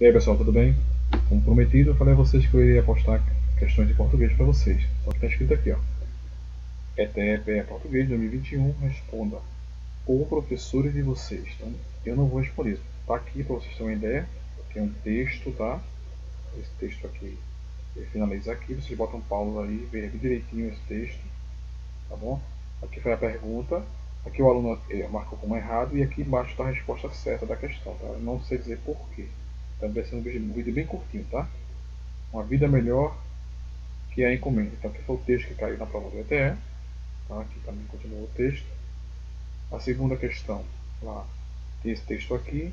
E aí pessoal, tudo bem? Como prometido, eu falei a vocês que eu iria postar questões de português para vocês. Só que está escrito aqui, ó. ETEP Português 2021, responda. Ou professores de vocês. Então, eu não vou responder isso. Tá aqui para vocês terem uma ideia. Aqui é um texto, tá? Esse texto aqui. Ele finaliza aqui, vocês botam pausa aí, ver direitinho esse texto. Tá bom? Aqui foi a pergunta. Aqui o aluno eh, marcou como errado e aqui embaixo está a resposta certa da questão. Tá? Eu não sei dizer porquê. Então vai ser um vídeo, bem curtinho, tá? Uma vida melhor que a encomenda. Então aqui foi o texto que caiu na prova do ETE. Tá? Aqui também continua o texto. A segunda questão, lá, tem esse texto aqui.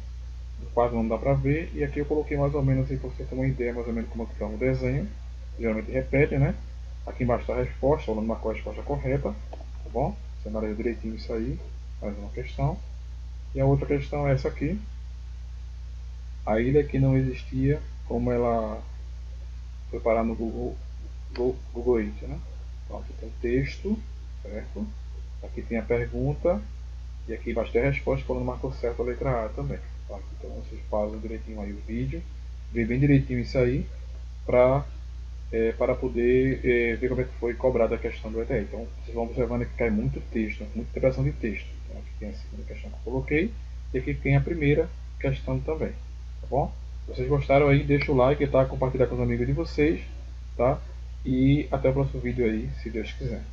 Quase não dá para ver. E aqui eu coloquei mais ou menos, para você ter uma ideia mais ou menos como está o desenho. Geralmente repete, né? Aqui embaixo está a resposta, o aluno marcou a resposta correta. Tá bom? Você analisa direitinho isso aí. Mais uma questão. E a outra questão é essa aqui a ilha que não existia, como ela foi parar no Google, Google Earth, né? Então aqui tem o texto, certo? Aqui tem a pergunta e aqui embaixo tem a resposta quando marcou certo a letra A também. Tá? Então vocês pausam direitinho aí o vídeo, vê bem direitinho isso aí para é, para poder é, ver como é que foi cobrada a questão do ETE. Então vocês vão observando que cai muito texto, muita interpretação de texto. Então aqui tem a segunda questão que eu coloquei e aqui tem a primeira questão também tá bom? Se vocês gostaram aí, deixa o like, tá? Compartilhar com os amigos de vocês, tá? E até o próximo vídeo aí, se Deus quiser.